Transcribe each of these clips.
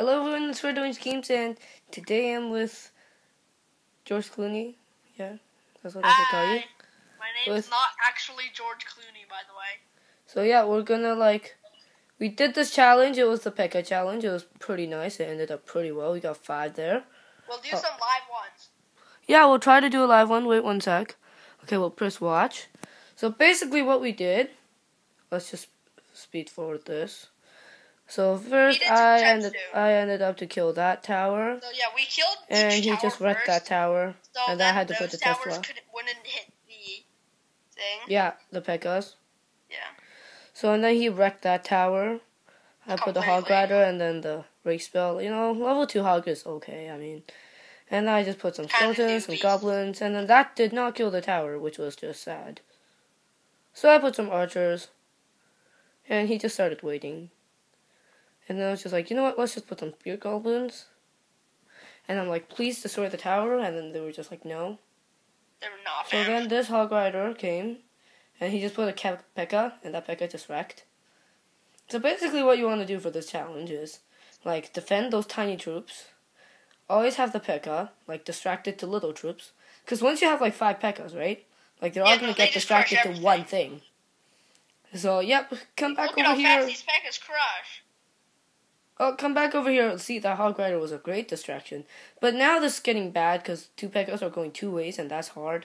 Hello everyone, it's Red Orange Games and today I'm with George Clooney. Yeah, that's what I should call you. My name With- is not actually George Clooney, by the way. So yeah, we're gonna like, we did this challenge. It was the Pekka challenge. It was pretty nice. It ended up pretty well. We got five there. We'll do Oh. some live ones. Yeah, we'll try to do a live one. Wait one sec. Okay, we'll press watch. So basically, what we did, let's just speed forward this. So first, I ended. I ended up to kill that tower, So yeah, we killed and he just wrecked first, that tower, So and then I had to put the Tesla. couldn't wouldn't hit the thing. Yeah, the Pekkas. Yeah. So and then he wrecked that tower. I put the hog rider and then the ray spell. You know, level two hog is okay. I mean, and I just put some skeletons, some goblins, and then that did not kill the tower, which was just sad. So I put some archers, and he just started waiting. And then I was just like, you know what? Let's just put some spear goblins. And I'm like, please destroy the tower. And then they were just like, no. They were not So then this hog rider came, and he just put a Ke- Pekka, and that Pekka just wrecked. So basically, what you want to do for this challenge is, like, defend those tiny troops. Always have the Pekka, like, distracted to little troops. Because once you have, like, five Pekkas, right? Like, they're all going to get distracted to one thing. So, yep, come back Look at how over fast here. these Pekkas crush. Oh, come back over here. See, that Hog Rider was a great distraction. But now this is getting bad because two Pekkas are going two ways, and that's hard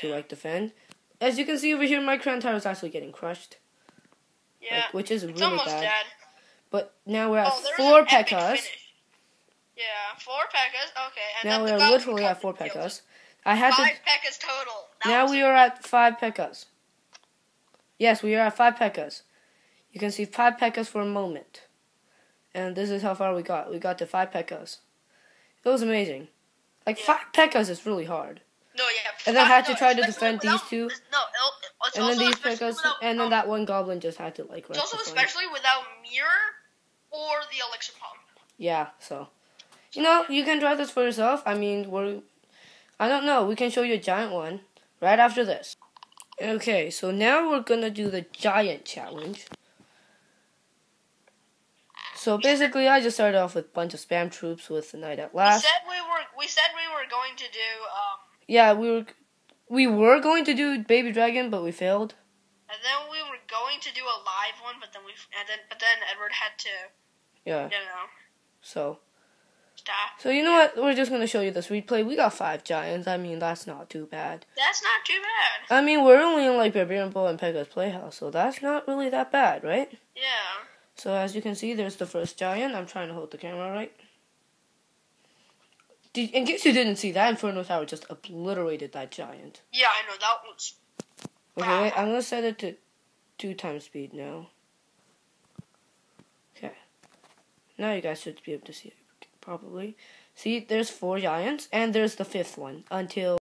to, like, defend. As you can see over here, my Crown Tower is actually getting crushed. Yeah. like, which is it's really bad. dead. But now we're at Oh, four Pekkas. Yeah, four Pekkas. Okay, and Now we are literally at four Pekkas. I had it. to. Five Pekkas total. That Now we are at five Pekkas. Yes, we are at five Pekkas. You can see five Pekkas for a moment. And this is how far we got. We got to five Pekkas. It was amazing. Like, Yeah. five Pekkas is really hard. No, yeah. And then five- had to no, try to defend these two. No, it's And also then these without, And then um, that one goblin just had to, like, It's also especially without mirror or the elixir pump. Yeah, so. You know, you can try this for yourself. I mean, we're. I don't know. We can show you a giant one right after this. Okay, so now we're gonna do the giant challenge. So basically, I just started off with a bunch of spam troops with the Knight at last. We said we were we said we were going to do um Yeah, we were. We were going to do Baby Dragon, but we failed. and then we were going to do a live one, but then we and then but then Edward had to Yeah, you know so. stop. So you know what? We're just gonna show you this replay. We got five giants. I mean, that's not too bad. That's not too bad. I mean, we're only in like Barbarian Bowl and Pekka's Playhouse, so that's not really that bad, right? Yeah. So as you can see, there's the first giant. I'm trying to hold the camera right. Did, in case you didn't see, that Inferno Tower just obliterated that giant. Yeah, I know that was. Okay, wait, I'm gonna set it to two times speed now. Okay. Now you guys should be able to see it, probably. See, there's four giants, and there's the fifth one, until